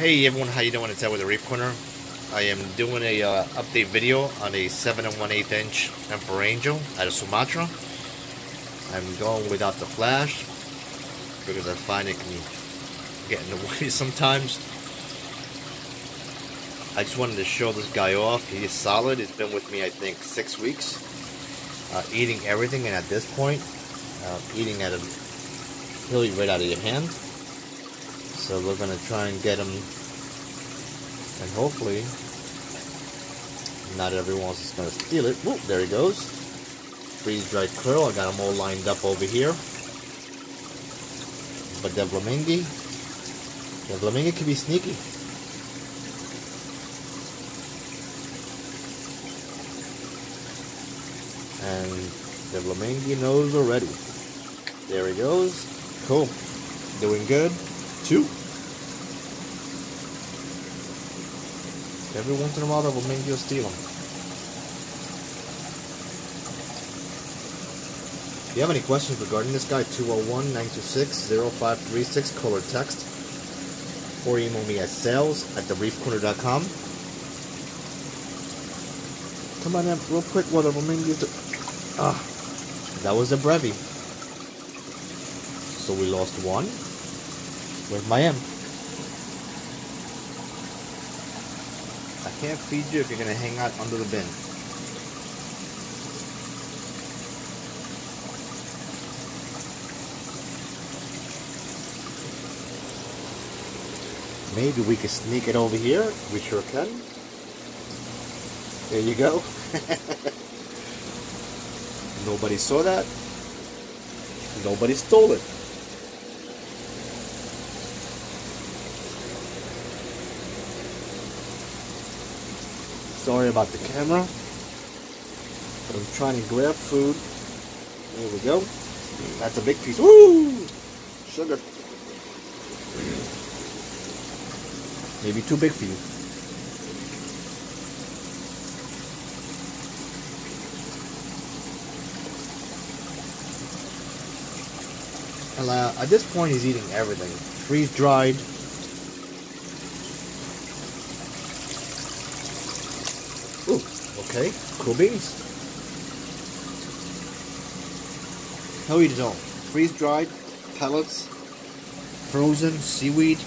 Hey everyone, how you doing? It's Ed with the Reef Corner. I am doing a uh, update video on a 7 and 1 8 inch Emperor Angel out of Sumatra. I'm going without the flash because I find it can get in the way sometimes. I just wanted to show this guy off. He is solid. He's been with me I think six weeks. Uh, eating everything and at this point, uh, eating at a really right out of your hand. So we're going to try and get him, and hopefully, not everyone else is going to steal it. Whoop, there he goes. Freeze-dried krill, I got them all lined up over here. But the Flamingi can be sneaky. And the Flamingi knows already. There he goes. Cool. Doing good. Two. Every once in a while, will make you steal them. If you have any questions regarding this guy, 201-926-0536, call or text, or email me at sales at thereefcorner.com. Come on, in real quick, what will make you Ah, that was a Brevi. So we lost one. Where's my M? I can't feed you if you're gonna hang out under the bin. Maybe we could sneak it over here. We sure can. There you go. Nobody saw that. Nobody stole it. Sorry about the camera. But I'm trying to grab food. There we go. That's a big piece. Woo! Sugar. Maybe too big for you. And, uh, at this point, he's eating everything. Freeze dried, okay. Cool beans. Eat his own. Freeze dried, pellets, frozen, seaweed.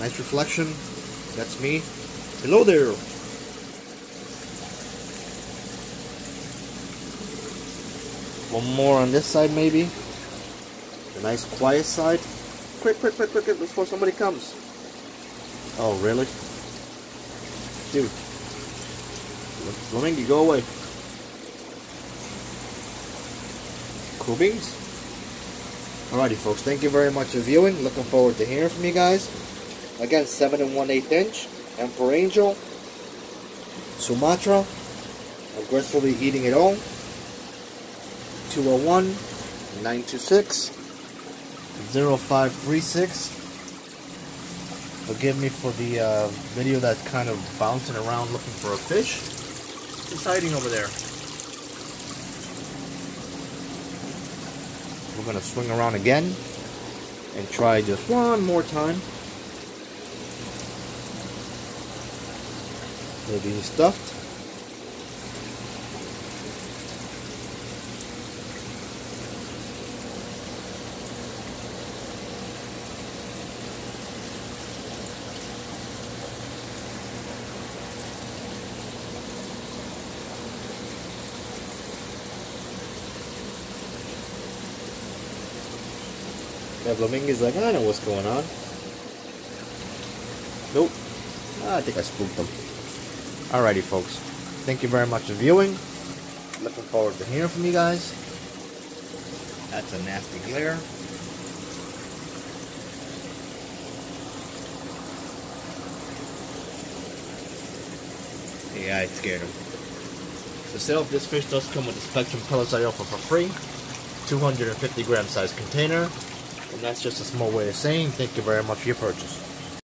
Nice reflection. That's me. Hello there. One more on this side, maybe. The nice quiet side. Quick, quick, quick, quick, before somebody comes. Oh, really? Dude. Flamingo, go away. Cool beans. Alrighty, folks. Thank you very much for viewing. Looking forward to hearing from you guys. Again, 7 and 1 8 inch. Emperor Angel. Sumatra. Aggressively eating it all. 201 926 0536 Forgive me for the uh, video that's kind of bouncing around looking for a fish. It's hiding over there. We're to swing around again and try just one more time. Maybe he's stuffed. Yeah, Flamingo's like, I know what's going on. Nope. I think I spooked them. Alrighty, folks. Thank you very much for viewing. Looking forward to hearing from you guys. That's a nasty glare. Yeah, I scared him. For sale, this fish does come with the Spectrum pellets I offer for free. 250 gram size container. And that's just a small way of saying thank you very much for your purchase.